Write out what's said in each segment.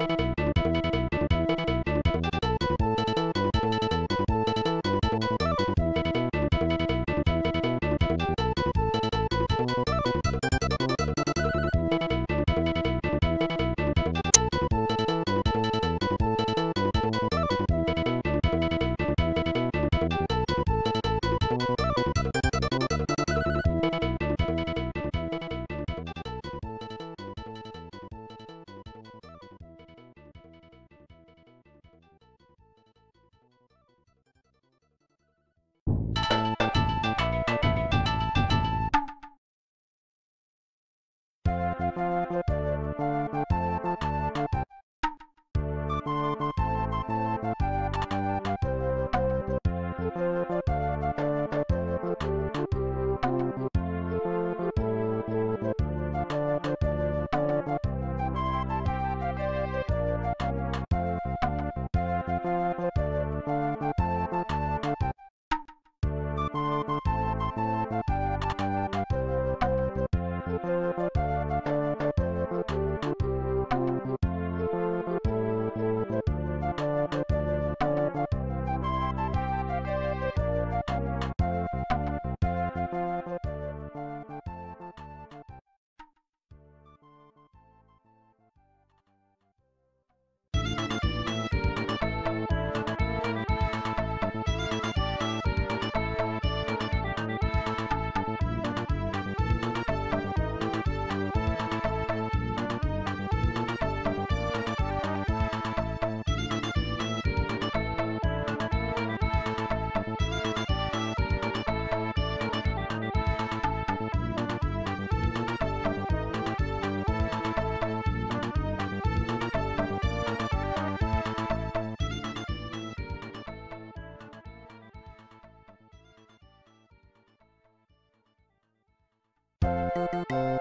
you you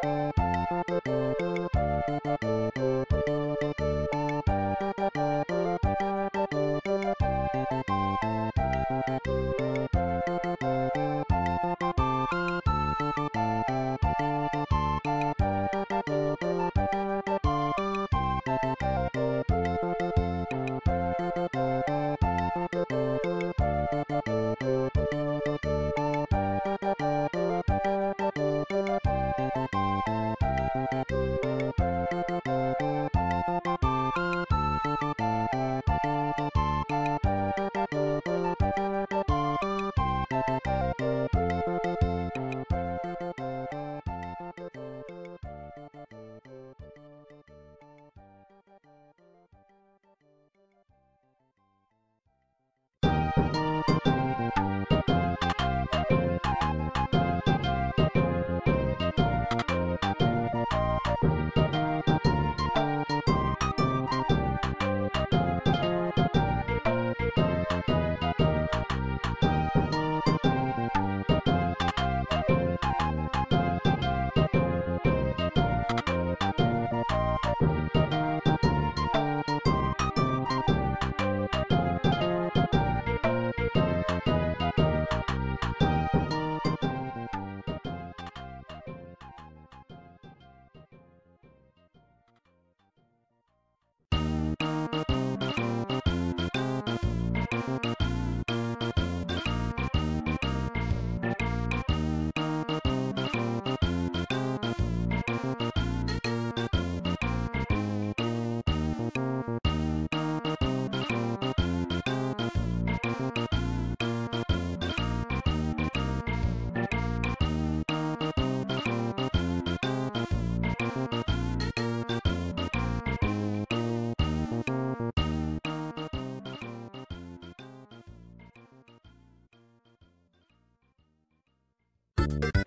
you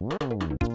Whoa.